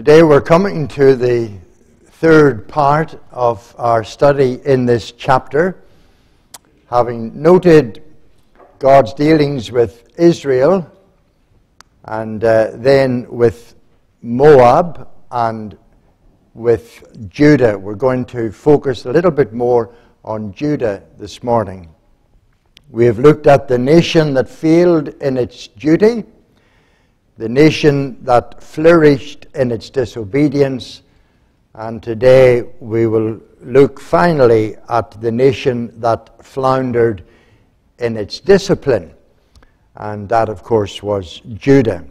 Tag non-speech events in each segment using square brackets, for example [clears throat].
Today we're coming to the third part of our study in this chapter. Having noted God's dealings with Israel and uh, then with Moab and with Judah, we're going to focus a little bit more on Judah this morning. We have looked at the nation that failed in its duty the nation that flourished in its disobedience. And today we will look finally at the nation that floundered in its discipline. And that, of course, was Judah.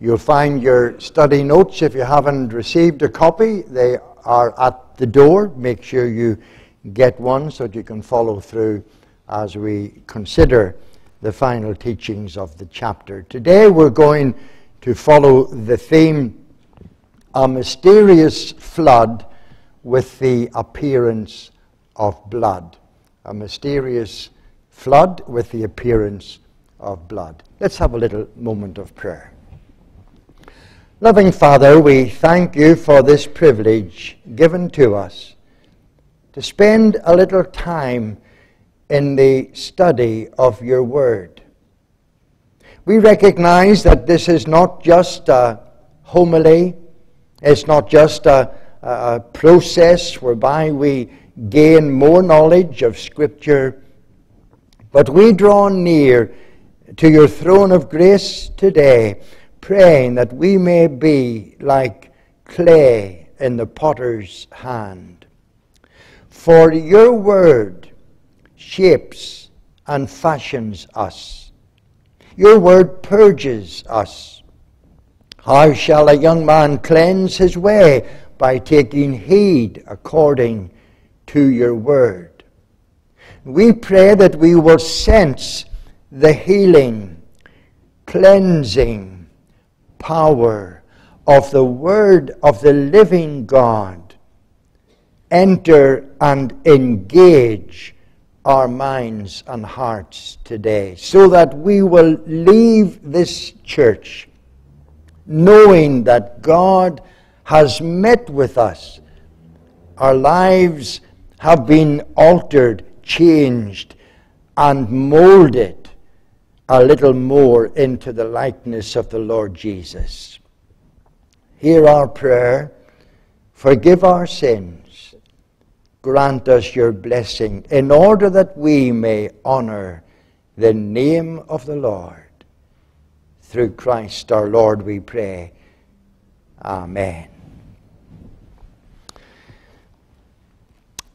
You'll find your study notes if you haven't received a copy. They are at the door. Make sure you get one so that you can follow through as we consider the final teachings of the chapter. Today we're going to follow the theme a mysterious flood with the appearance of blood. A mysterious flood with the appearance of blood. Let's have a little moment of prayer. Loving Father, we thank you for this privilege given to us to spend a little time in the study of your word. We recognize that this is not just a homily, it's not just a, a process whereby we gain more knowledge of Scripture, but we draw near to your throne of grace today, praying that we may be like clay in the potter's hand. For your word shapes and fashions us. Your word purges us. How shall a young man cleanse his way? By taking heed according to your word. We pray that we will sense the healing, cleansing power of the word of the living God. Enter and engage our minds and hearts today so that we will leave this church knowing that God has met with us. Our lives have been altered, changed, and molded a little more into the likeness of the Lord Jesus. Hear our prayer. Forgive our sins grant us your blessing in order that we may honor the name of the Lord. Through Christ our Lord we pray. Amen.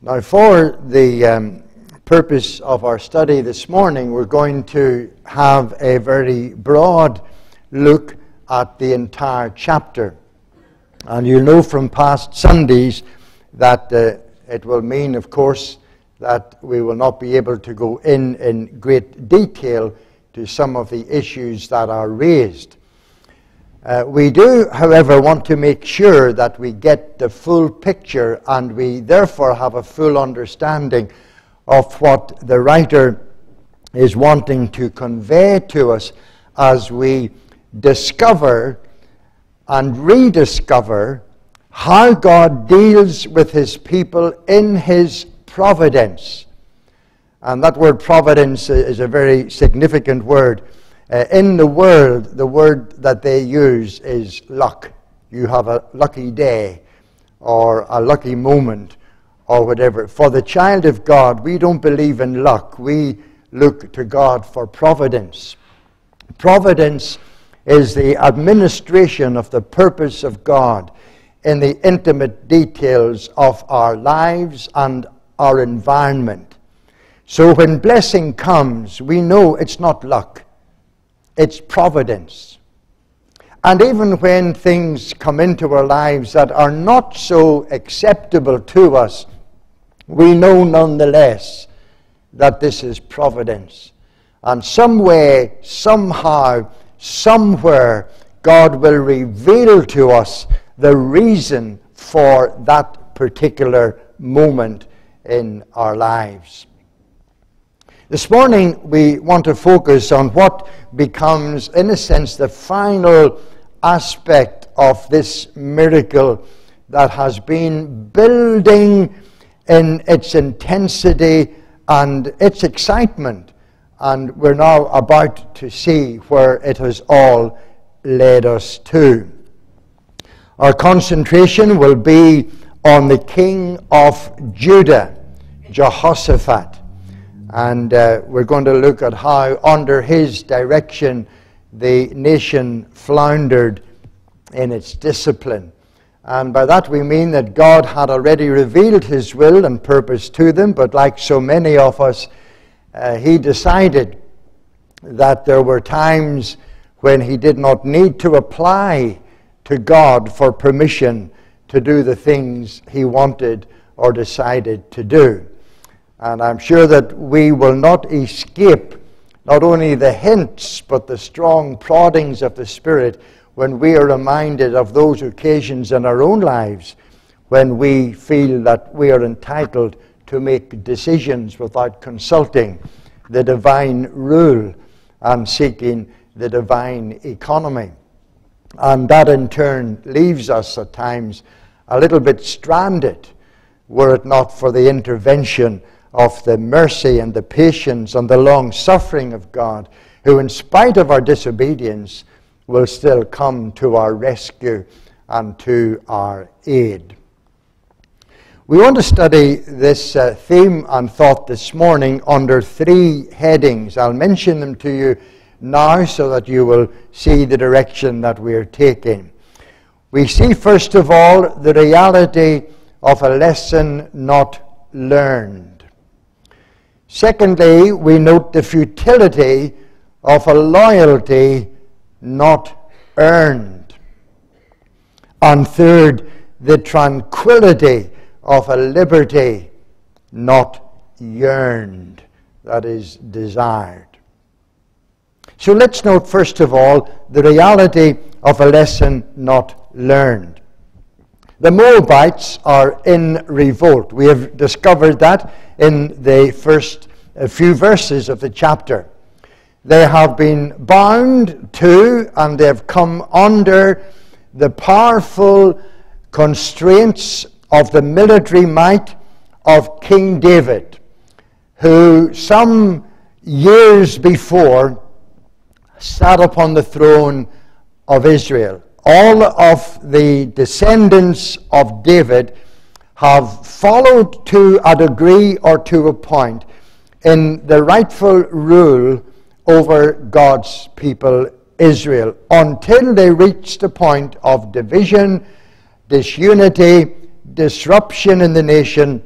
Now, for the um, purpose of our study this morning, we're going to have a very broad look at the entire chapter. And you'll know from past Sundays that uh, it will mean, of course, that we will not be able to go in in great detail to some of the issues that are raised. Uh, we do, however, want to make sure that we get the full picture and we therefore have a full understanding of what the writer is wanting to convey to us as we discover and rediscover how God deals with his people in his providence. And that word providence is a very significant word. Uh, in the world, the word that they use is luck. You have a lucky day or a lucky moment or whatever. For the child of God, we don't believe in luck. We look to God for providence. Providence is the administration of the purpose of God in the intimate details of our lives and our environment. So when blessing comes, we know it's not luck, it's providence. And even when things come into our lives that are not so acceptable to us, we know nonetheless that this is providence. And some way, somehow, somewhere, God will reveal to us the reason for that particular moment in our lives. This morning, we want to focus on what becomes, in a sense, the final aspect of this miracle that has been building in its intensity and its excitement. And we're now about to see where it has all led us to. Our concentration will be on the king of Judah, Jehoshaphat. And uh, we're going to look at how, under his direction, the nation floundered in its discipline. And by that we mean that God had already revealed his will and purpose to them, but like so many of us, uh, he decided that there were times when he did not need to apply to God for permission to do the things he wanted or decided to do. And I'm sure that we will not escape not only the hints, but the strong proddings of the Spirit when we are reminded of those occasions in our own lives when we feel that we are entitled to make decisions without consulting the divine rule and seeking the divine economy. And that in turn leaves us at times a little bit stranded were it not for the intervention of the mercy and the patience and the long suffering of God, who, in spite of our disobedience, will still come to our rescue and to our aid. We want to study this uh, theme and thought this morning under three headings. I'll mention them to you now so that you will see the direction that we are taking. We see, first of all, the reality of a lesson not learned. Secondly, we note the futility of a loyalty not earned. And third, the tranquility of a liberty not yearned, that is, desired. So let's note, first of all, the reality of a lesson not learned. The Moabites are in revolt. We have discovered that in the first few verses of the chapter. They have been bound to and they've come under the powerful constraints of the military might of King David, who some years before sat upon the throne of Israel. All of the descendants of David have followed to a degree or to a point in the rightful rule over God's people Israel until they reached the point of division, disunity, disruption in the nation,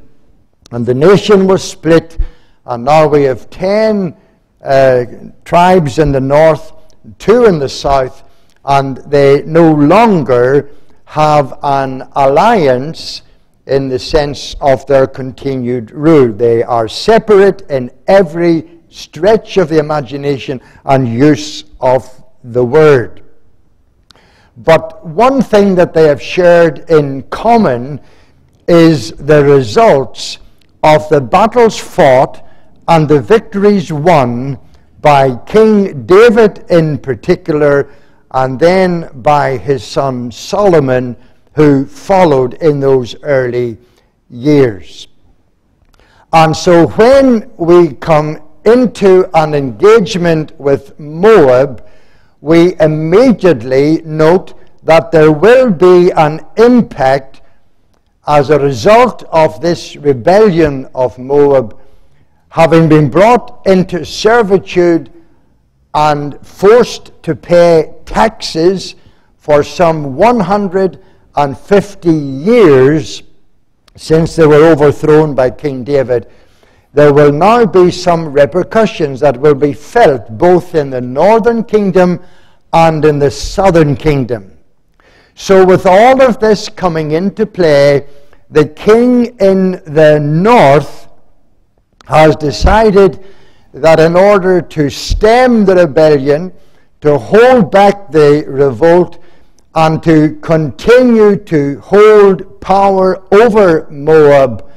and the nation was split. And now we have ten uh, tribes in the north, two in the south, and they no longer have an alliance in the sense of their continued rule. They are separate in every stretch of the imagination and use of the word. But one thing that they have shared in common is the results of the battles fought and the victories won by King David in particular, and then by his son Solomon, who followed in those early years. And so when we come into an engagement with Moab, we immediately note that there will be an impact as a result of this rebellion of Moab having been brought into servitude and forced to pay taxes for some 150 years since they were overthrown by King David, there will now be some repercussions that will be felt both in the northern kingdom and in the southern kingdom. So, with all of this coming into play, the king in the north has decided that in order to stem the rebellion, to hold back the revolt, and to continue to hold power over Moab,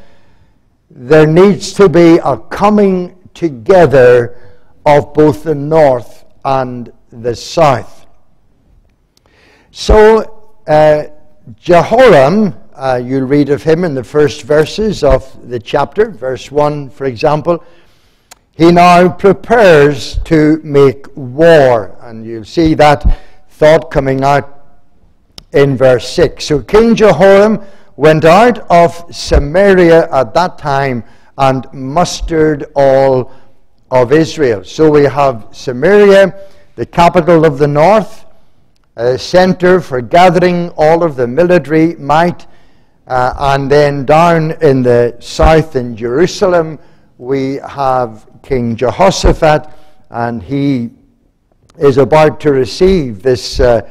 there needs to be a coming together of both the north and the south. So uh, Jehoram, uh, you'll read of him in the first verses of the chapter, verse 1, for example. He now prepares to make war, and you'll see that thought coming out in verse 6. So King Jehoram went out of Samaria at that time and mustered all of Israel. So we have Samaria, the capital of the north, a center for gathering all of the military might. Uh, and then down in the south in Jerusalem, we have King Jehoshaphat, and he is about to receive this, uh,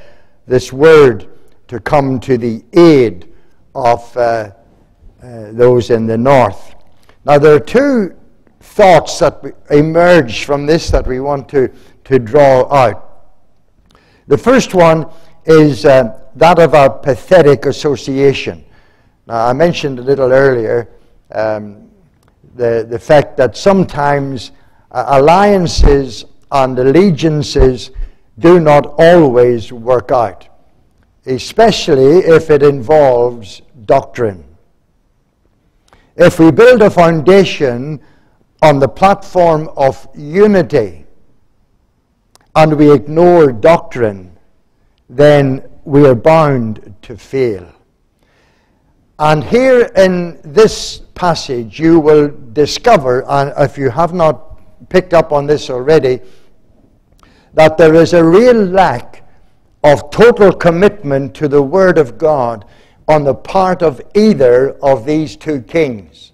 this word to come to the aid of uh, uh, those in the north. Now, there are two thoughts that emerge from this that we want to, to draw out. The first one is uh, that of a pathetic association. Now, I mentioned a little earlier um, the, the fact that sometimes uh, alliances and allegiances do not always work out, especially if it involves doctrine. If we build a foundation on the platform of unity and we ignore doctrine, then we are bound to fail. And here in this passage, you will discover, and if you have not picked up on this already, that there is a real lack of total commitment to the Word of God on the part of either of these two kings.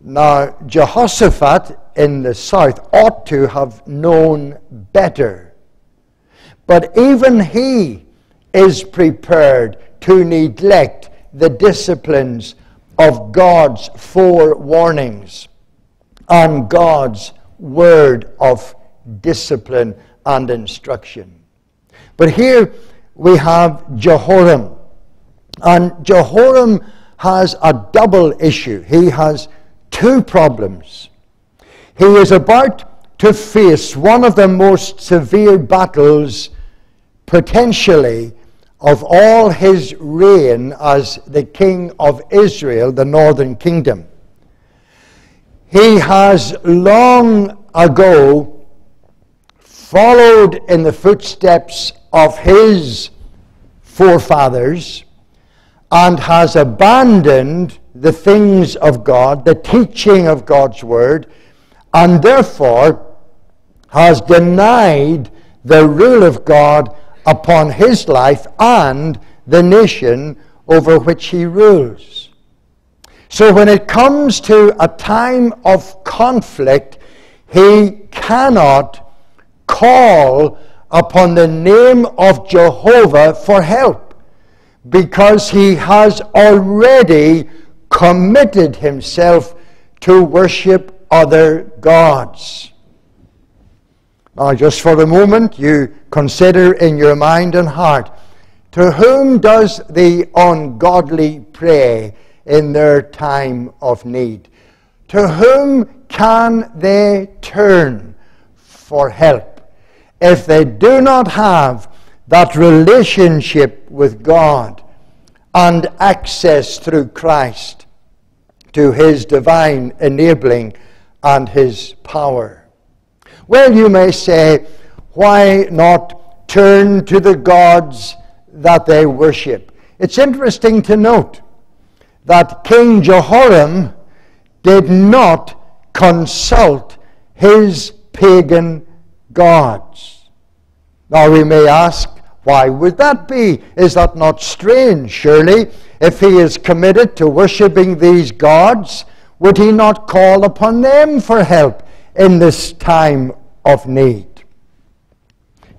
Now, Jehoshaphat in the south ought to have known better. But even he is prepared to neglect the disciplines of God's four warnings and God's word of discipline and instruction. But here we have Jehoram. And Jehoram has a double issue. He has two problems. He is about to face one of the most severe battles potentially of all his reign as the king of Israel, the northern kingdom. He has long ago followed in the footsteps of his forefathers and has abandoned the things of God, the teaching of God's word, and therefore has denied the rule of God upon his life and the nation over which he rules. So when it comes to a time of conflict, he cannot call upon the name of Jehovah for help because he has already committed himself to worship other gods. Now, just for a moment, you consider in your mind and heart to whom does the ungodly pray in their time of need? To whom can they turn for help if they do not have that relationship with God and access through Christ to his divine enabling and his power? Well, you may say, why not turn to the gods that they worship? It's interesting to note that King Jehoram did not consult his pagan gods. Now we may ask, why would that be? Is that not strange? Surely, if he is committed to worshipping these gods, would he not call upon them for help in this time of need.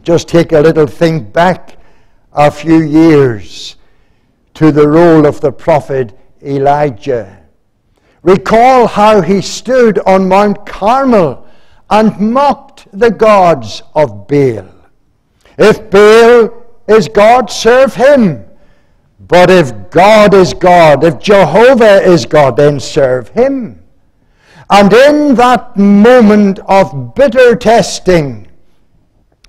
Just take a little think back a few years to the role of the prophet Elijah. Recall how he stood on Mount Carmel and mocked the gods of Baal. If Baal is God, serve him. But if God is God, if Jehovah is God, then serve him. And in that moment of bitter testing,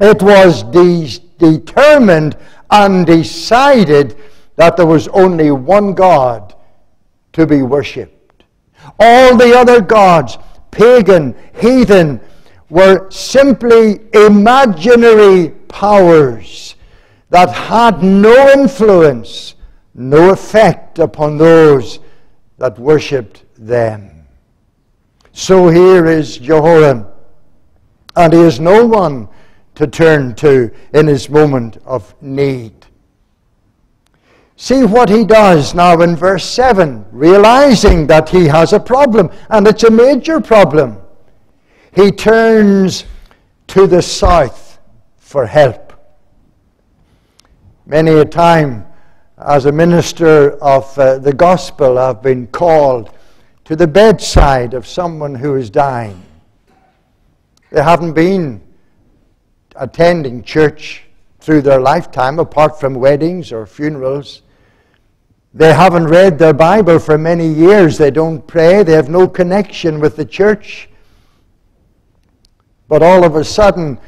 it was de- determined and decided that there was only one God to be worshipped. All the other gods, pagan, heathen, were simply imaginary powers that had no influence, no effect upon those that worshipped them. So here is Jehoram, and he has no one to turn to in his moment of need. See what he does now in verse 7, realizing that he has a problem, and it's a major problem. He turns to the south for help. Many a time, as a minister of uh, the gospel, I've been called to the bedside of someone who is dying. They haven't been attending church through their lifetime, apart from weddings or funerals. They haven't read their Bible for many years. They don't pray. They have no connection with the church. But all of a sudden,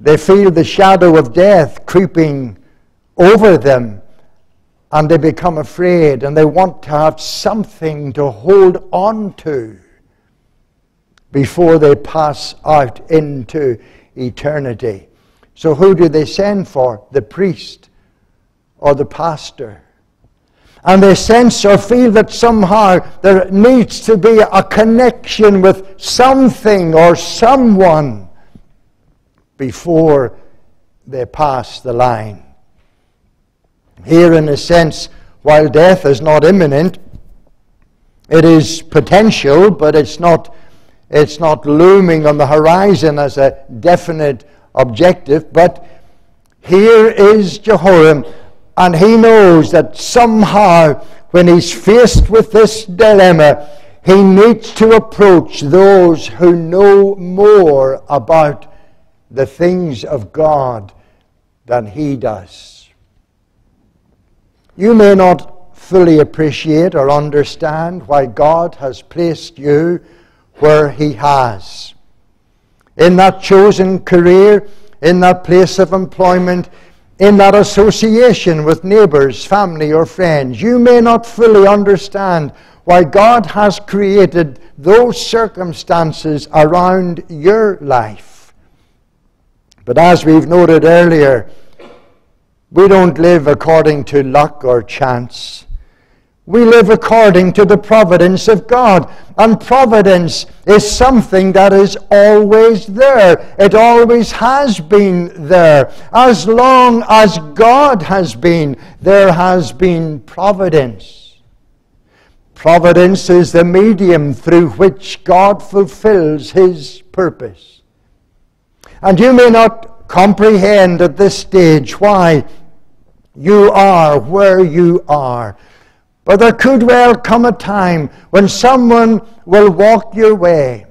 they feel the shadow of death creeping over them and they become afraid and they want to have something to hold on to before they pass out into eternity. So, who do they send for? The priest or the pastor? And they sense or feel that somehow there needs to be a connection with something or someone before they pass the line. Here, in a sense, while death is not imminent, it is potential, but it's not, it's not looming on the horizon as a definite objective. But here is Jehoram, and he knows that somehow, when he's faced with this dilemma, he needs to approach those who know more about the things of God than he does. You may not fully appreciate or understand why God has placed you where He has. In that chosen career, in that place of employment, in that association with neighbors, family, or friends, you may not fully understand why God has created those circumstances around your life. But as we've noted earlier, we don't live according to luck or chance. We live according to the providence of God. And providence is something that is always there. It always has been there. As long as God has been, there has been providence. Providence is the medium through which God fulfills his purpose. And you may not comprehend at this stage why you are where you are. But there could well come a time when someone will walk your way,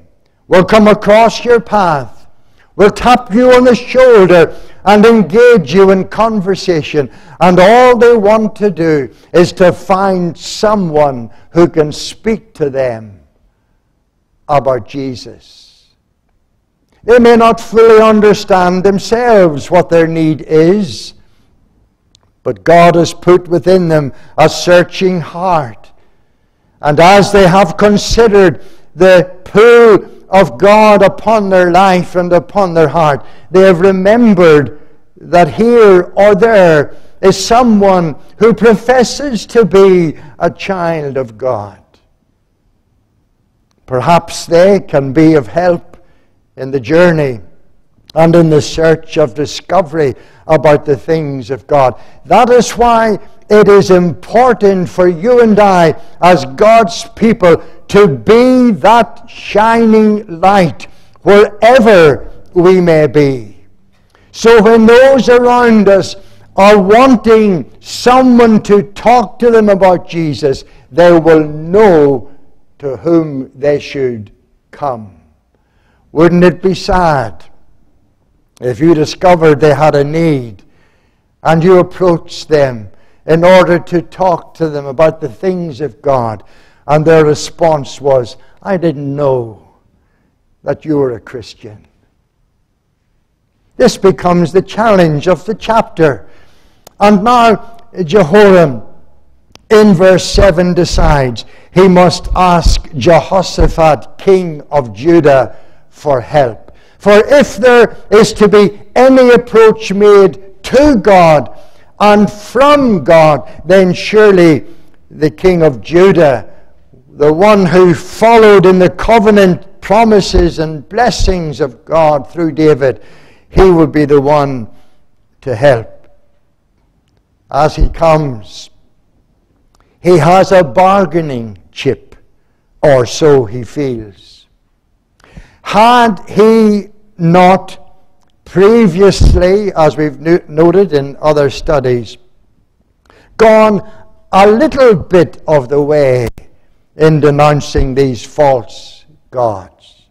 will come across your path, will tap you on the shoulder and engage you in conversation. And all they want to do is to find someone who can speak to them about Jesus. They may not fully understand themselves what their need is, but God has put within them a searching heart. And as they have considered the pull of God upon their life and upon their heart, they have remembered that here or there is someone who professes to be a child of God. Perhaps they can be of help in the journey and in the search of discovery about the things of God. That is why it is important for you and I, as God's people, to be that shining light wherever we may be. So when those around us are wanting someone to talk to them about Jesus, they will know to whom they should come. Wouldn't it be sad if you discovered they had a need and you approached them in order to talk to them about the things of God and their response was, I didn't know that you were a Christian? This becomes the challenge of the chapter. And now Jehoram, in verse 7, decides he must ask Jehoshaphat, king of Judah, for help. For if there is to be any approach made to God and from God, then surely the king of Judah, the one who followed in the covenant promises and blessings of God through David, he will be the one to help. As he comes, he has a bargaining chip, or so he feels. Had he not previously, as we've noted in other studies, gone a little bit of the way in denouncing these false gods.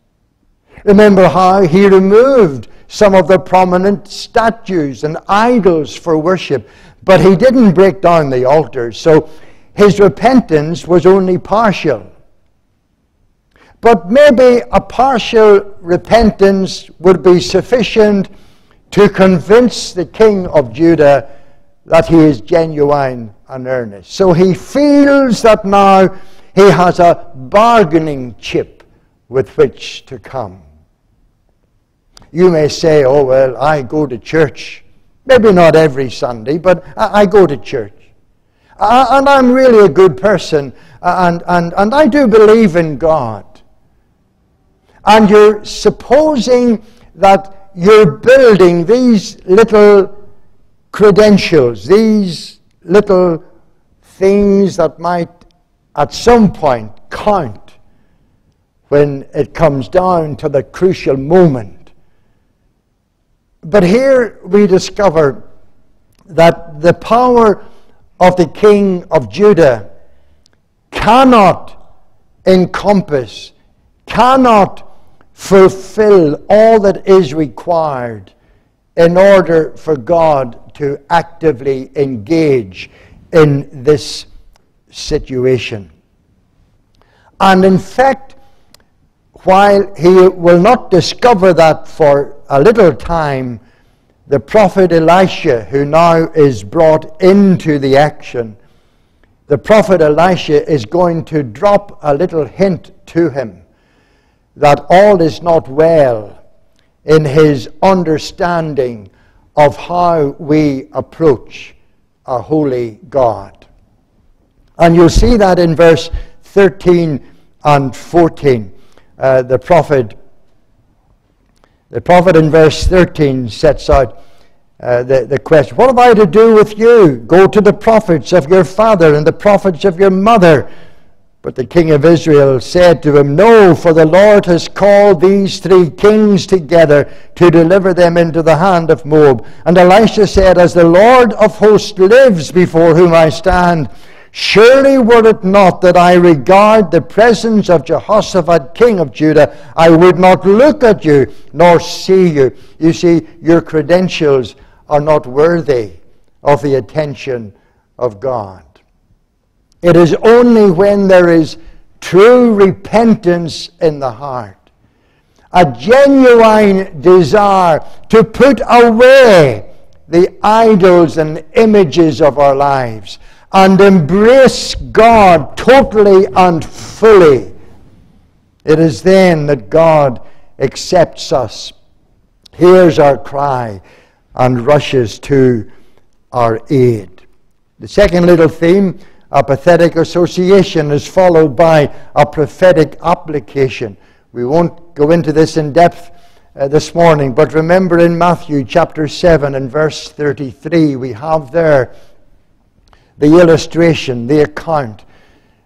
Remember how he removed some of the prominent statues and idols for worship, but he didn't break down the altars, so his repentance was only partial. But maybe a partial repentance would be sufficient to convince the king of Judah that he is genuine and earnest. So he feels that now he has a bargaining chip with which to come. You may say, oh, well, I go to church. Maybe not every Sunday, but I, go to church. and I'm really a good person, and, and, and I do believe in God and you're supposing that you're building these little credentials, these little things that might at some point count when it comes down to the crucial moment. But here we discover that the power of the king of Judah cannot encompass, cannot fulfill all that is required in order for God to actively engage in this situation. And in fact, while he will not discover that for a little time, the prophet Elisha, who now is brought into the action, the prophet Elisha is going to drop a little hint to him that all is not well in his understanding of how we approach a holy God. And you'll see that in verse 13 and 14. Uh, the prophet the prophet in verse 13 sets out uh, the, the question What have I to do with you? Go to the prophets of your father and the prophets of your mother but the king of Israel said to him, No, for the Lord has called these three kings together to deliver them into the hand of Moab. And Elisha said, As the Lord of hosts lives before whom I stand, surely were it not that I regard the presence of Jehoshaphat, king of Judah, I would not look at you nor see you. You see, your credentials are not worthy of the attention of God. It is only when there is true repentance in the heart, a genuine desire to put away the idols and images of our lives and embrace God totally and fully. It is then that God accepts us, hears our cry, and rushes to our aid. The second little theme a pathetic association is followed by a prophetic application. We won't go into this in depth uh, this morning, but remember in Matthew chapter 7 and verse 33, we have there the illustration, the account,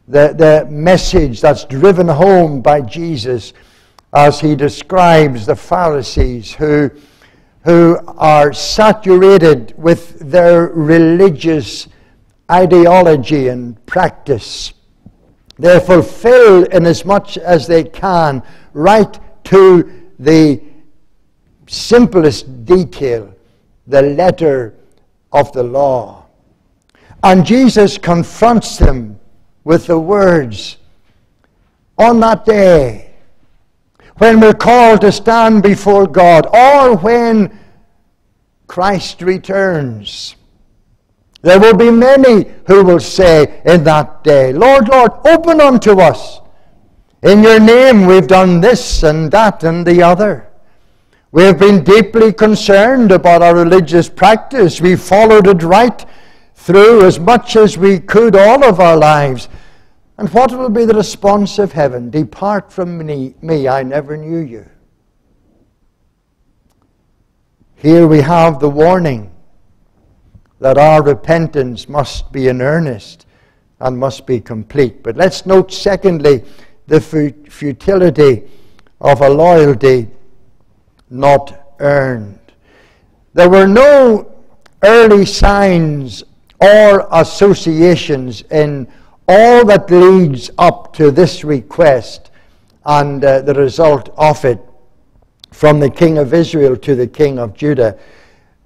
the, the message that's driven home by Jesus as he describes the Pharisees who, who are saturated with their religious ideology and practice. They fulfill in as much as they can, right to the simplest detail, the letter of the law. And Jesus confronts them with the words on that day when we're called to stand before God or when Christ returns. There will be many who will say in that day, Lord, Lord, open unto us. In your name we've done this and that and the other. We have been deeply concerned about our religious practice. We followed it right through as much as we could all of our lives. And what will be the response of heaven? Depart from me, me, I never knew you. Here we have the warning that our repentance must be in earnest and must be complete. But let's note, secondly, the futility of a loyalty not earned. There were no early signs or associations in all that leads up to this request and uh, the result of it from the king of Israel to the king of Judah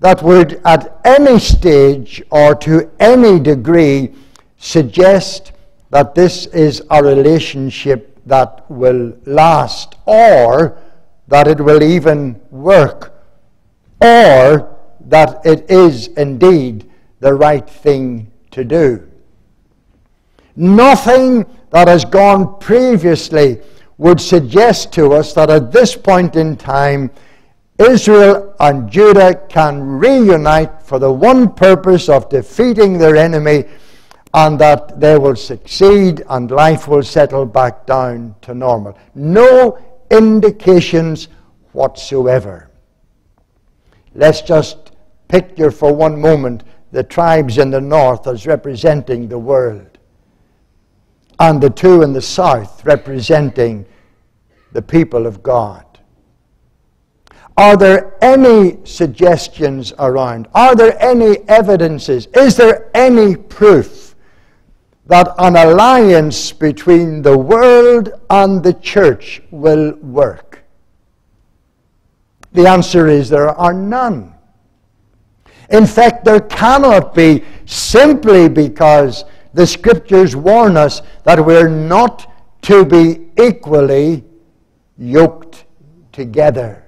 that would at any stage or to any degree suggest that this is a relationship that will last or that it will even work or that it is indeed the right thing to do. Nothing that has gone previously would suggest to us that at this point in time, Israel and Judah can reunite for the one purpose of defeating their enemy and that they will succeed and life will settle back down to normal. No indications whatsoever. Let's just picture for one moment the tribes in the north as representing the world and the two in the south representing the people of God. Are there any suggestions around? Are there any evidences? Is there any proof that an alliance between the world and the church will work? The answer is there are none. In fact, there cannot be simply because the scriptures warn us that we're not to be equally yoked together.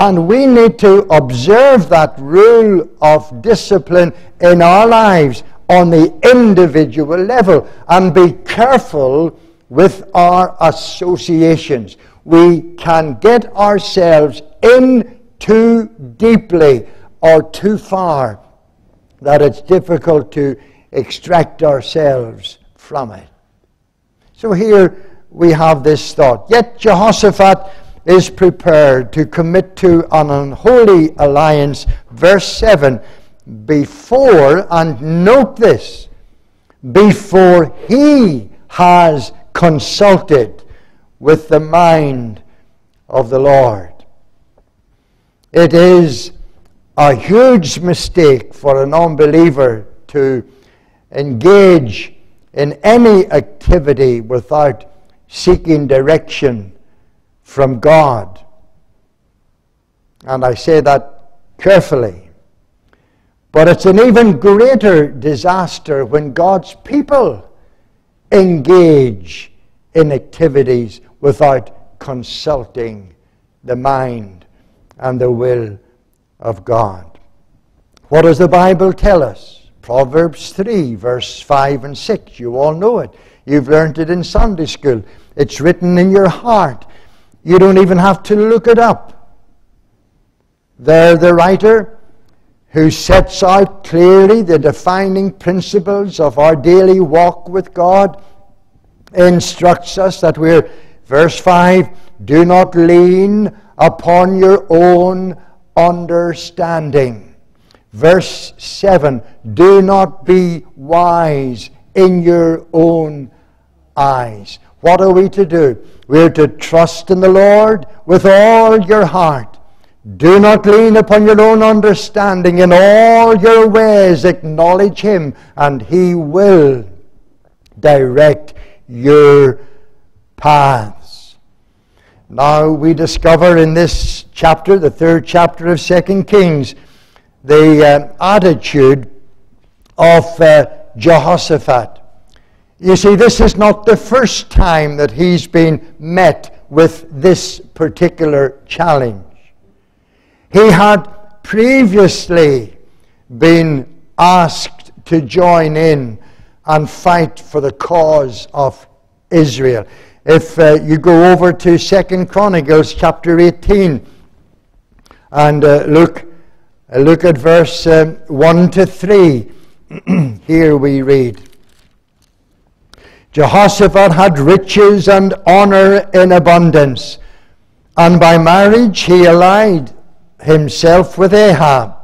And we need to observe that rule of discipline in our lives on the individual level and be careful with our associations. We can get ourselves in too deeply or too far that it's difficult to extract ourselves from it. So here we have this thought. Yet Jehoshaphat is prepared to commit to an unholy alliance. Verse 7 before, and note this, before he has consulted with the mind of the Lord. It is a huge mistake for an unbeliever to engage in any activity without seeking direction from God. And I say that carefully. But it's an even greater disaster when God's people engage in activities without consulting the mind and the will of God. What does the Bible tell us? Proverbs 3, verse 5 and 6. You all know it. You've learned it in Sunday school. It's written in your heart. You don't even have to look it up. There, the writer who sets out clearly the defining principles of our daily walk with God instructs us that we're, verse 5, do not lean upon your own understanding Verse 7 Do not be wise in your own eyes. What are we to do? We're to trust in the Lord with all your heart. Do not lean upon your own understanding. In all your ways acknowledge Him, and He will direct your paths. Now we discover in this chapter, the third chapter of Second Kings, the uh, attitude of uh, Jehoshaphat. You see, this is not the first time that he's been met with this particular challenge. He had previously been asked to join in and fight for the cause of Israel. If uh, you go over to Second Chronicles chapter 18 and uh, look, uh, look at verse um, 1 to 3, [clears throat] here we read. Jehoshaphat had riches and honor in abundance, and by marriage he allied himself with Ahab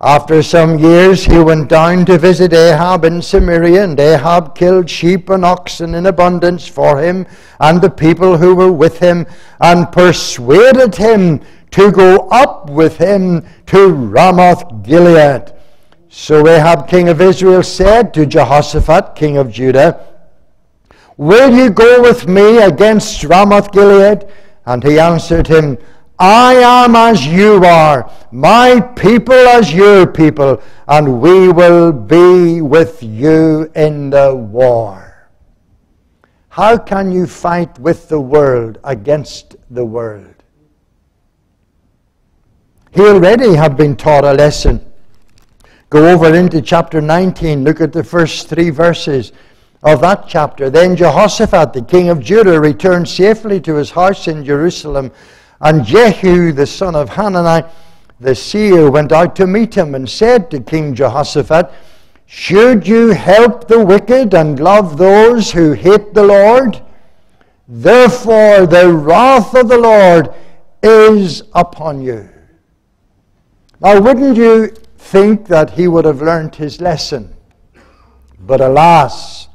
after some years, he went down to visit Ahab in Samaria, and Ahab killed sheep and oxen in abundance for him and the people who were with him, and persuaded him to go up with him to Ramoth Gilead. So Ahab, king of Israel, said to Jehoshaphat, king of Judah, Will you go with me against Ramoth Gilead? And he answered him, I am as you are, my people as your people, and we will be with you in the war. How can you fight with the world against the world? He already had been taught a lesson. Go over into chapter 19, look at the first three verses of that chapter. Then Jehoshaphat, the king of Judah, returned safely to his house in Jerusalem and Jehu, the son of Hanani, the seer, went out to meet him and said to King Jehoshaphat, Should you help the wicked and love those who hate the Lord? Therefore, the wrath of the Lord is upon you. Now, wouldn't you think that he would have learnt his lesson? But alas,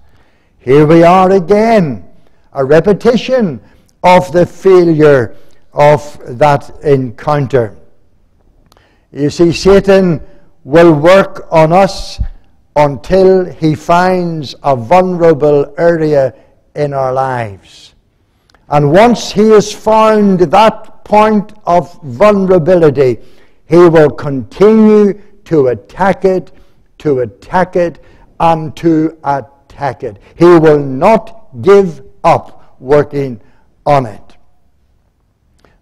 here we are again, a repetition of the failure of that encounter. You see, Satan will work on us until he finds a vulnerable area in our lives. And once he has found that point of vulnerability, he will continue to attack it, to attack it, and to attack it. He will not give up working on it.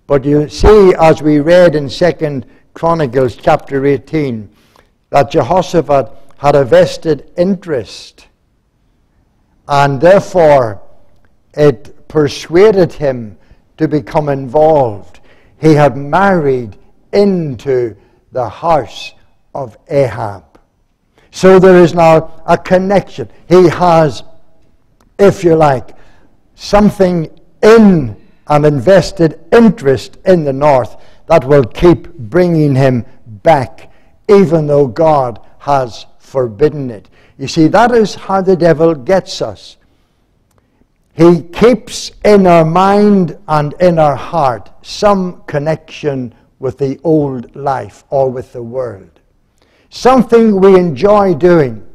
But you see, as we read in Second Chronicles chapter 18, that Jehoshaphat had a vested interest, and therefore it persuaded him to become involved. He had married into the house of Ahab. So there is now a connection. He has, if you like, something in an invested interest in the north that will keep bringing him back, even though God has forbidden it. You see, that is how the devil gets us. He keeps in our mind and in our heart some connection with the old life or with the world. Something we enjoy doing.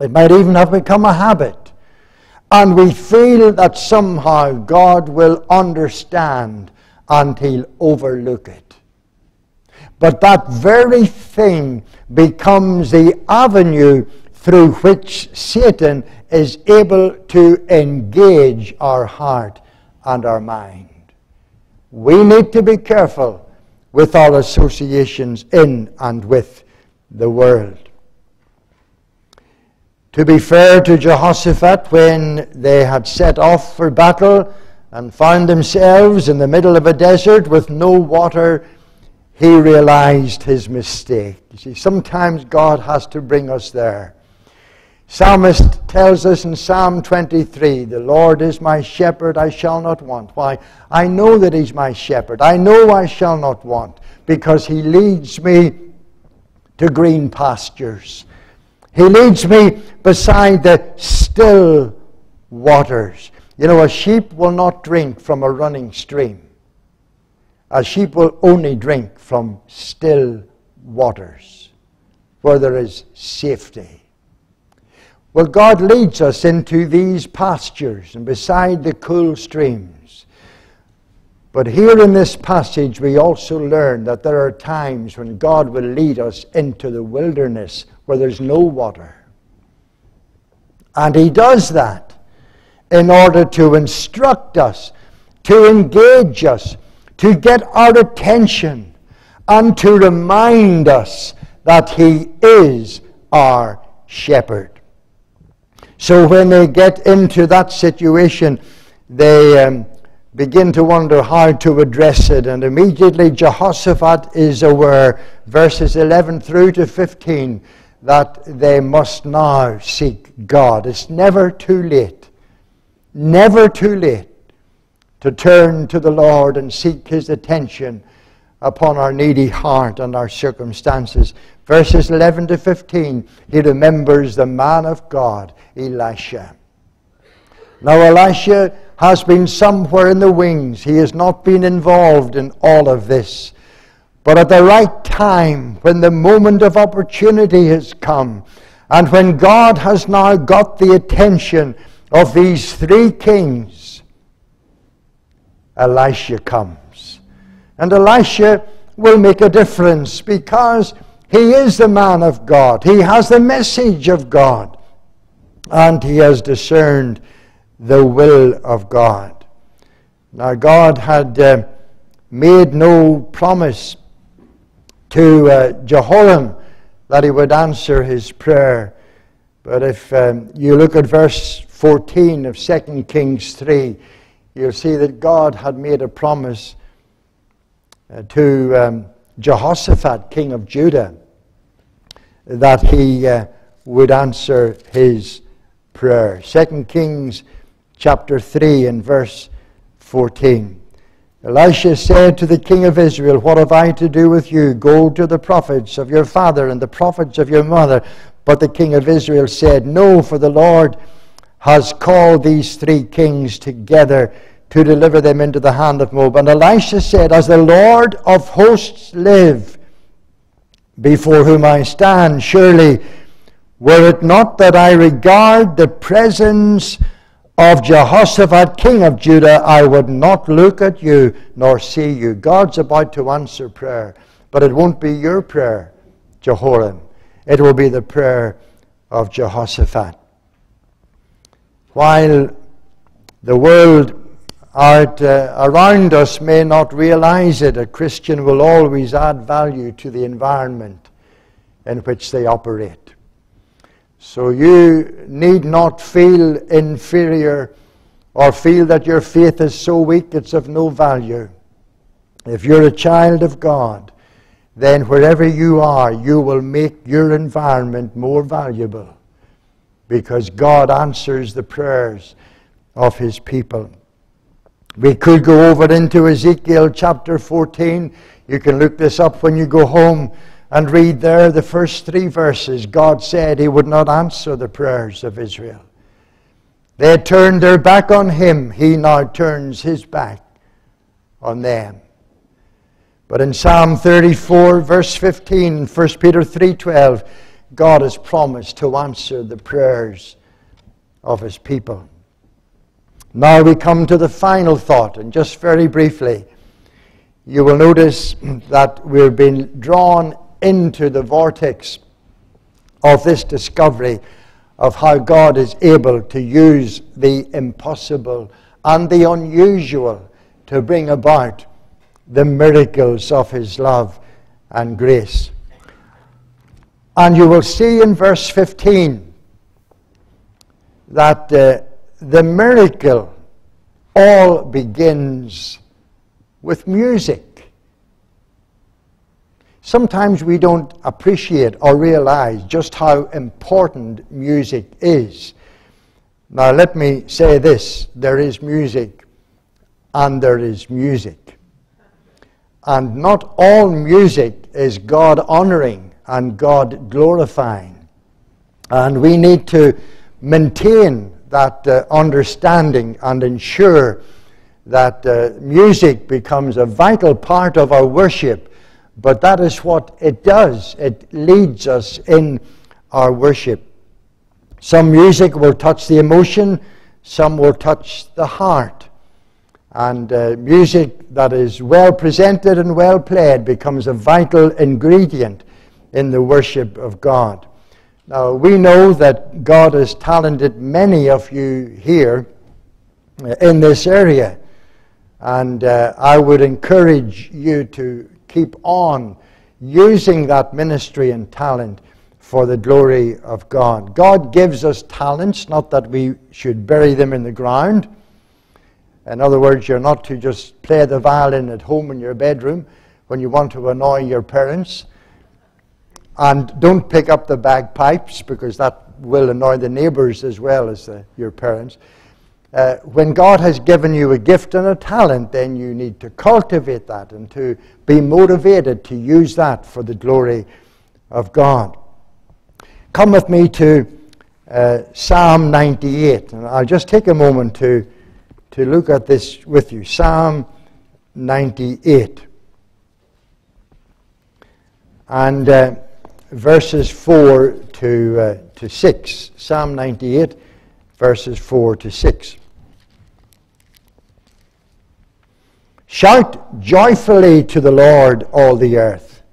It might even have become a habit and we feel that somehow God will understand and He'll overlook it. But that very thing becomes the avenue through which Satan is able to engage our heart and our mind. We need to be careful with our associations in and with the world. To be fair to Jehoshaphat, when they had set off for battle and found themselves in the middle of a desert with no water, he realized his mistake. You see, sometimes God has to bring us there. Psalmist tells us in Psalm 23, The Lord is my shepherd, I shall not want. Why? I know that He's my shepherd. I know I shall not want, because He leads me to green pastures. He leads me beside the still waters. You know, a sheep will not drink from a running stream. A sheep will only drink from still waters where there is safety. Well, God leads us into these pastures and beside the cool streams. But here in this passage, we also learn that there are times when God will lead us into the wilderness where there's no water. And He does that in order to instruct us, to engage us, to get our attention, and to remind us that He is our shepherd. So when they get into that situation, they um, begin to wonder how to address it. And immediately Jehoshaphat is aware, verses 11 through to 15, that they must now seek God. It's never too late. Never too late to turn to the Lord and seek His attention upon our needy heart and our circumstances. Verses 11 to 15, he remembers the man of God, Elisha. Now, Elisha has been somewhere in the wings. He has not been involved in all of this. But at the right time, when the moment of opportunity has come, and when God has now got the attention of these three kings, Elisha comes. And Elisha will make a difference because he is the man of God. He has the message of God. And he has discerned the will of God. Now, God had uh, made no promise to uh, Jehoram that he would answer his prayer. But if um, you look at verse 14 of 2 Kings 3, you'll see that God had made a promise uh, to um, Jehoshaphat, king of Judah, that he uh, would answer his prayer. 2 Kings chapter 3 and verse 14. Elisha said to the king of Israel, What have I to do with you? Go to the prophets of your father and the prophets of your mother. But the king of Israel said, No, for the Lord has called these three kings together to deliver them into the hand of Moab. And Elisha said, As the Lord of hosts live, before whom I stand, surely were it not that I regard the presence of Jehoshaphat, king of Judah, I would not look at you nor see you. God's about to answer prayer, but it won't be your prayer, Jehoram. It will be the prayer of Jehoshaphat. While the world out, uh, around us may not realize it, a Christian will always add value to the environment in which they operate. So you need not feel inferior or feel that your faith is so weak it's of no value. If you're a child of God, then wherever you are, you will make your environment more valuable because God answers the prayers of his people. We could go over into Ezekiel chapter 14. You can look this up when you go home and read there the first three verses. God said he would not answer the prayers of Israel. They had turned their back on him. He now turns his back on them. But in Psalm 34, verse 15, 1 Peter 3.12, God has promised to answer the prayers of his people. Now we come to the final thought, and just very briefly, you will notice [clears throat] that we've been drawn into the vortex of this discovery of how God is able to use the impossible and the unusual to bring about the miracles of His love and grace. And you will see in verse 15 that. Uh, the miracle all begins with music. Sometimes we don't appreciate or realize just how important music is. Now, let me say this there is music and there is music. And not all music is God honoring and God glorifying. And we need to maintain that uh, understanding and ensure that uh, music becomes a vital part of our worship. But that is what it does, it leads us in our worship. Some music will touch the emotion, some will touch the heart. And uh, music that is well presented and well played becomes a vital ingredient in the worship of God. Now, we know that God has talented many of you here in this area. And uh, I would encourage you to keep on using that ministry and talent for the glory of God. God gives us talents, not that we should bury them in the ground. In other words, you're not to just play the violin at home in your bedroom when you want to annoy your parents. And don't pick up the bagpipes because that will annoy the neighbors as well as the, your parents. Uh, when God has given you a gift and a talent, then you need to cultivate that and to be motivated to use that for the glory of God. Come with me to uh, Psalm 98, and I'll just take a moment to, to look at this with you. Psalm 98. And uh, verses 4 to, uh, to 6. Psalm 98, verses 4 to 6. Shout joyfully to the Lord, all the earth.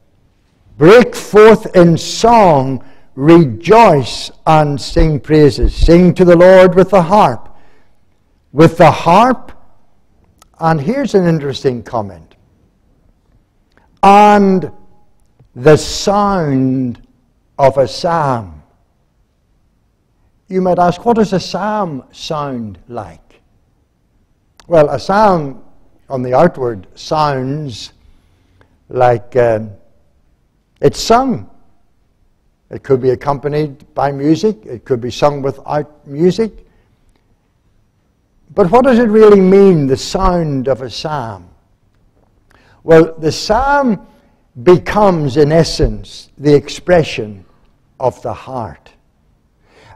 Break forth in song, rejoice and sing praises. Sing to the Lord with the harp. With the harp, and here's an interesting comment. And the sound of a psalm. You might ask, what does a psalm sound like? Well, a psalm on the outward sounds like um, it's sung. It could be accompanied by music, it could be sung without music. But what does it really mean, the sound of a psalm? Well, the psalm becomes, in essence, the expression of the heart.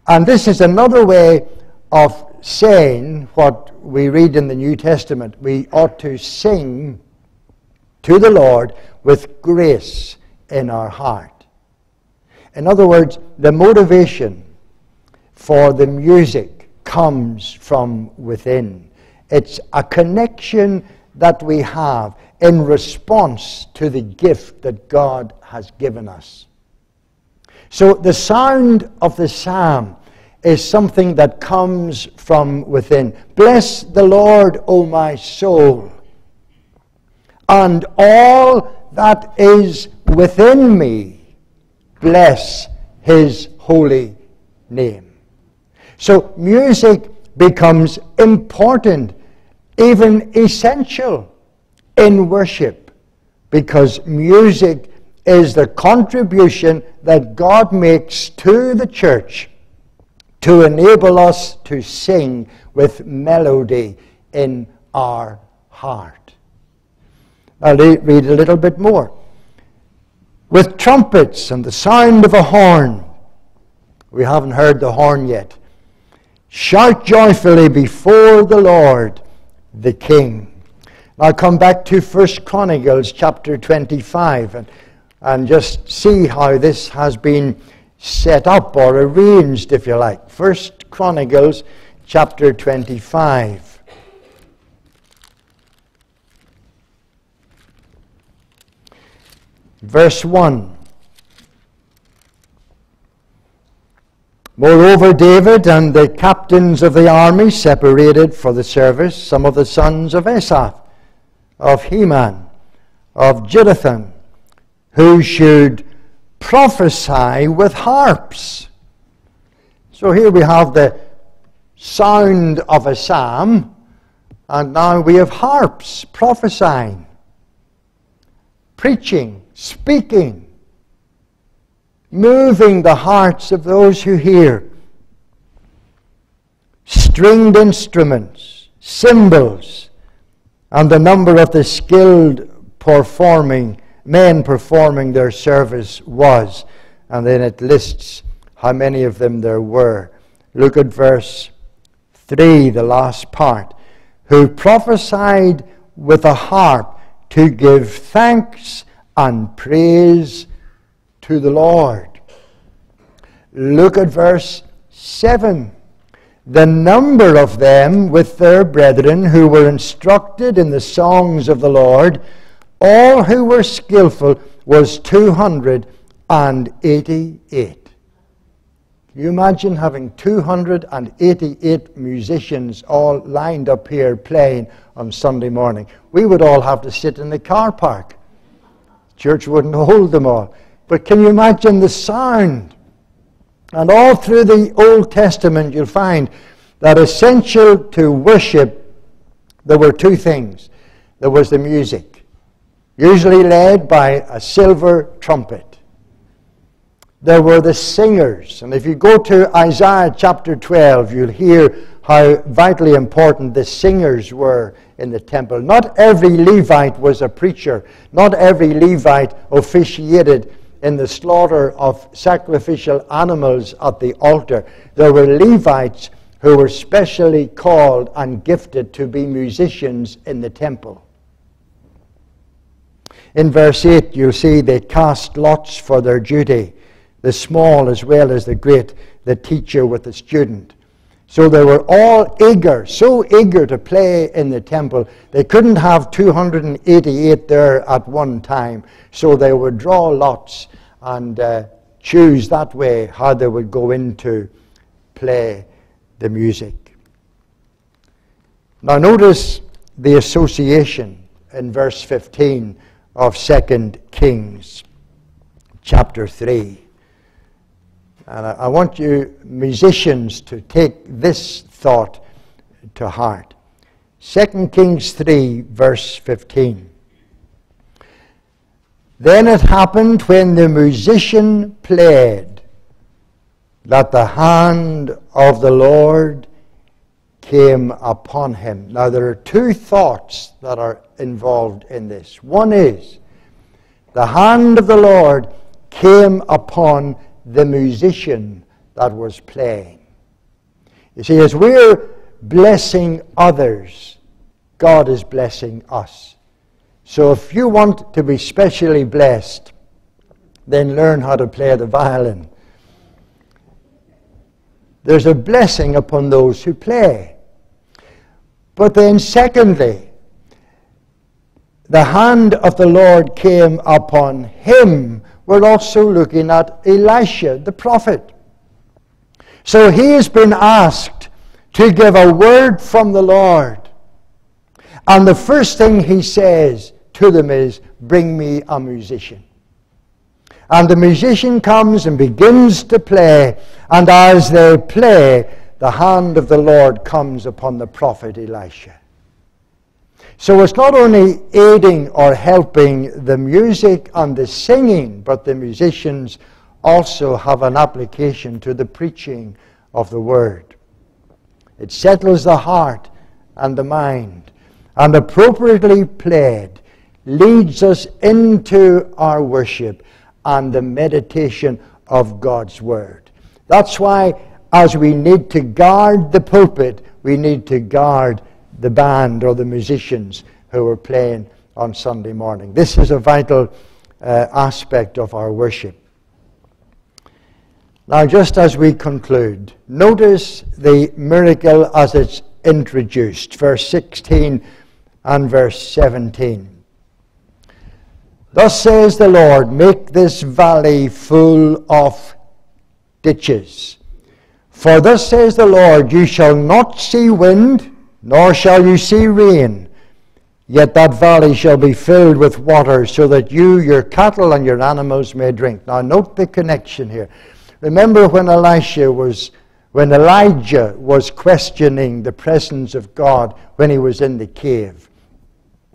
And this is another way of saying what we read in the New Testament. We ought to sing to the Lord with grace in our heart. In other words, the motivation for the music comes from within. It's a connection that we have in response to the gift that God has given us. So the sound of the psalm is something that comes from within. Bless the Lord, O my soul, and all that is within me. Bless his holy name. So music becomes important, even essential in worship because music is the contribution that God makes to the church to enable us to sing with melody in our heart. I'll read a little bit more. With trumpets and the sound of a horn, we haven't heard the horn yet. Shout joyfully before the Lord, the King. I'll come back to First Chronicles chapter 25 and, and just see how this has been set up or arranged, if you like. First Chronicles chapter 25. Verse 1. Moreover, David and the captains of the army separated for the service some of the sons of Asaph of Heman, of Jeduthun, who should prophesy with harps. So here we have the sound of a psalm, and now we have harps prophesying, preaching, speaking, moving the hearts of those who hear. Stringed instruments, cymbals, and the number of the skilled performing men performing their service was. And then it lists how many of them there were. Look at verse 3, the last part. Who prophesied with a harp to give thanks and praise to the Lord. Look at verse 7 the number of them with their brethren who were instructed in the songs of the Lord, all who were skillful, was 288. Can you imagine having 288 musicians all lined up here playing on Sunday morning? We would all have to sit in the car park. Church wouldn't [laughs] hold them all. But can you imagine the sound? And all through the Old Testament, you'll find that essential to worship, there were two things. There was the music, usually led by a silver trumpet. There were the singers. And if you go to Isaiah chapter 12, you'll hear how vitally important the singers were in the temple. Not every Levite was a preacher, not every Levite officiated in the slaughter of sacrificial animals at the altar. There were Levites who were specially called and gifted to be musicians in the temple. In verse 8, you'll see they cast lots for their duty, the small as well as the great, the teacher with the student. So they were all eager, so eager to play in the temple. They couldn't have 288 there at one time. So they would draw lots and uh, choose that way how they would go into play the music. Now, notice the association in verse 15 of 2 Kings chapter 3. And I, I want you, musicians, to take this thought to heart. 2 Kings 3, verse 15. Then it happened when the musician played that the hand of the Lord came upon him. Now, there are two thoughts that are involved in this. One is the hand of the Lord came upon the musician that was playing. You see, as we're blessing others, God is blessing us. So if you want to be specially blessed, then learn how to play the violin. There's a blessing upon those who play. But then, secondly, the hand of the Lord came upon him we're also looking at Elisha, the prophet. So he has been asked to give a word from the Lord. And the first thing he says to them is, Bring me a musician. And the musician comes and begins to play. And as they play, the hand of the Lord comes upon the prophet Elisha. So it's not only aiding or helping the music and the singing, but the musicians also have an application to the preaching of the word. It settles the heart and the mind, and appropriately played leads us into our worship and the meditation of God's word. That's why, as we need to guard the pulpit, we need to guard the band or the musicians who are playing on Sunday morning. This is a vital uh, aspect of our worship. Now, just as we conclude, notice the miracle as it's introduced, verse 16 and verse 17. Thus says the Lord, make this valley full of ditches. For thus says the Lord, you shall not see wind, nor shall you see rain. Yet that valley shall be filled with water, so that you, your cattle, and your animals may drink. Now, note the connection here. Remember when Elisha was, when Elijah was questioning the presence of God when he was in the cave.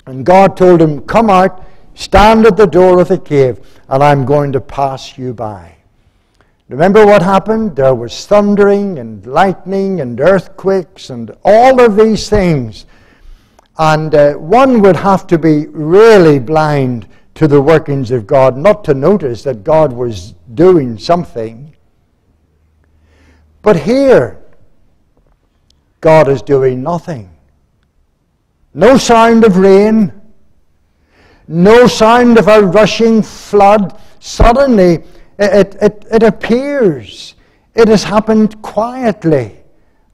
And God told him, Come out, stand at the door of the cave, and I'm going to pass you by. Remember what happened? There was thundering and lightning and earthquakes and all of these things. And uh, one would have to be really blind to the workings of God not to notice that God was doing something. But here, God is doing nothing. No sound of rain, no sound of a rushing flood. Suddenly, it, it, it appears it has happened quietly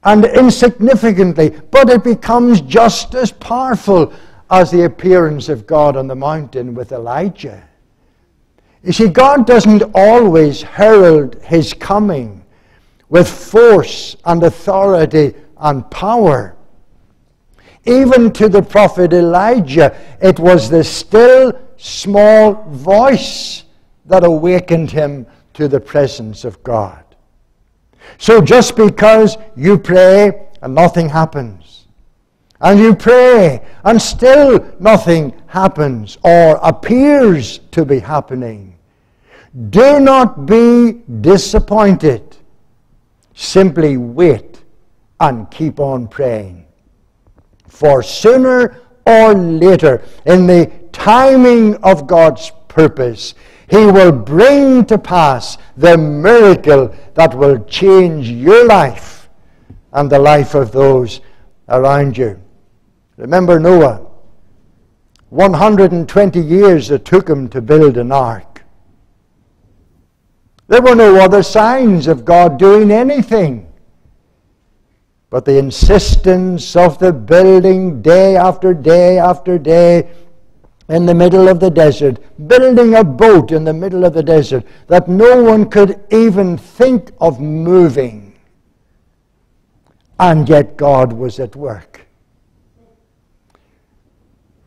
and insignificantly, but it becomes just as powerful as the appearance of God on the mountain with Elijah. You see, God doesn't always herald his coming with force and authority and power. Even to the prophet Elijah, it was the still small voice that awakened him to the presence of God. So just because you pray and nothing happens, and you pray and still nothing happens or appears to be happening, do not be disappointed. Simply wait and keep on praying. For sooner or later, in the timing of God's purpose, He will bring to pass the miracle that will change your life and the life of those around you. Remember Noah. 120 years it took him to build an ark. There were no other signs of God doing anything. But the insistence of the building day after day after day in the middle of the desert, building a boat in the middle of the desert that no one could even think of moving. And yet God was at work.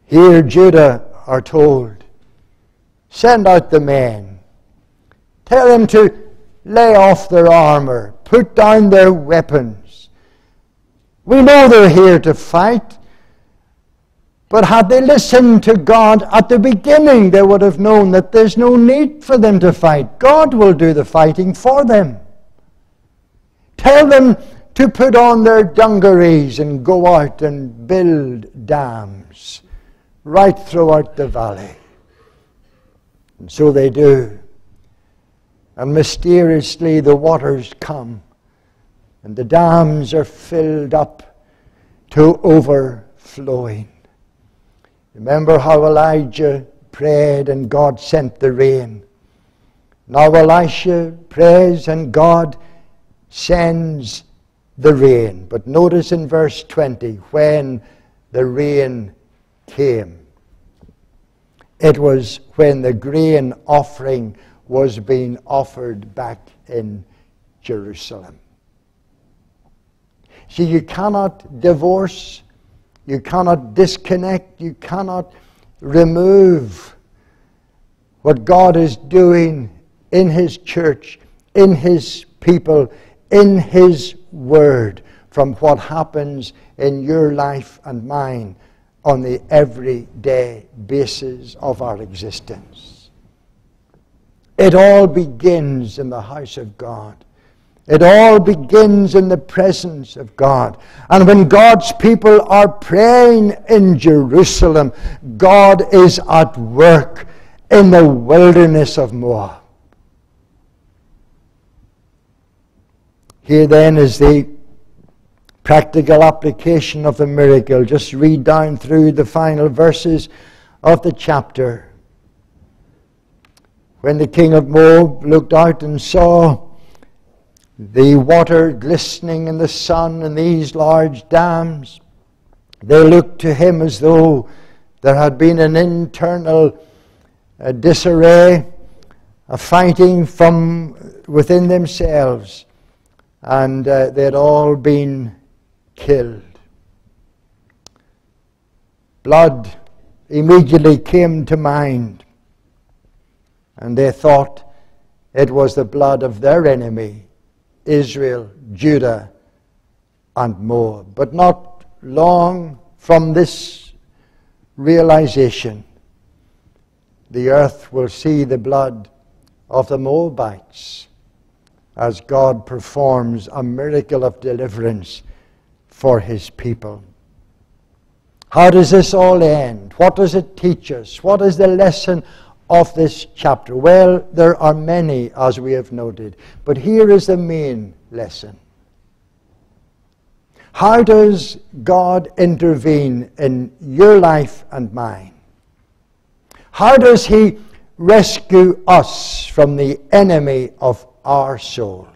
Here, Judah are told, send out the men. Tell them to lay off their armor, put down their weapons. We know they're here to fight. But had they listened to God at the beginning, they would have known that there's no need for them to fight. God will do the fighting for them. Tell them to put on their dungarees and go out and build dams right throughout the valley. And so they do. And mysteriously the waters come, and the dams are filled up to overflowing. Remember how Elijah prayed and God sent the rain. Now Elisha prays and God sends the rain. But notice in verse 20 when the rain came. It was when the grain offering was being offered back in Jerusalem. See, you cannot divorce, you cannot disconnect, you cannot remove what God is doing in His church, in His people, in His Word from what happens in your life and mine on the everyday basis of our existence. It all begins in the house of God. It all begins in the presence of God. And when God's people are praying in Jerusalem, God is at work in the wilderness of Moab. Here then is the practical application of the miracle. Just read down through the final verses of the chapter. When the king of Moab looked out and saw the water glistening in the sun and these large dams, they looked to him as though there had been an internal uh, disarray, a fighting from within themselves, and uh, they had all been killed. Blood immediately came to mind, and they thought it was the blood of their enemy, Israel, Judah, and more. But not long from this realization, the earth will see the blood of the Moabites as God performs a miracle of deliverance for his people. How does this all end? What does it teach us? What is the lesson of this chapter? Well, there are many, as we have noted, but here is the main lesson. How does God intervene in your life and mine? How does He rescue us from the enemy of our soul?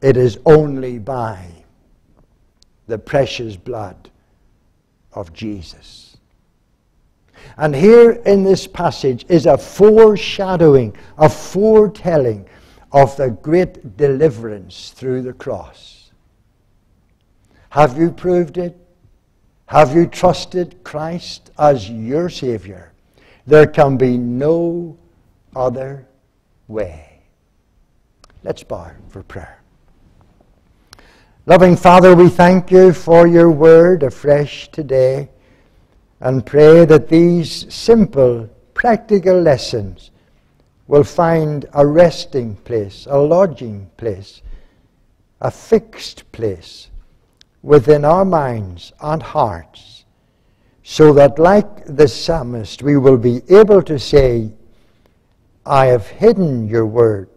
It is only by the precious blood of Jesus. And here in this passage is a foreshadowing, a foretelling of the great deliverance through the cross. Have you proved it? Have you trusted Christ as your Savior? There can be no other way. Let's bow for prayer. Loving Father, we thank you for your word afresh today and pray that these simple, practical lessons will find a resting place, a lodging place, a fixed place within our minds and hearts, so that, like the psalmist, we will be able to say, I have hidden your word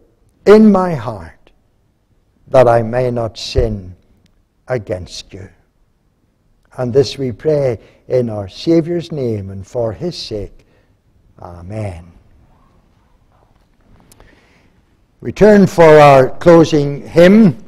in my heart that I may not sin against you. And this we pray in our Saviour's name and for his sake. Amen. We turn for our closing hymn.